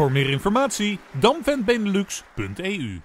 Voor meer informatie damventbenelux.eu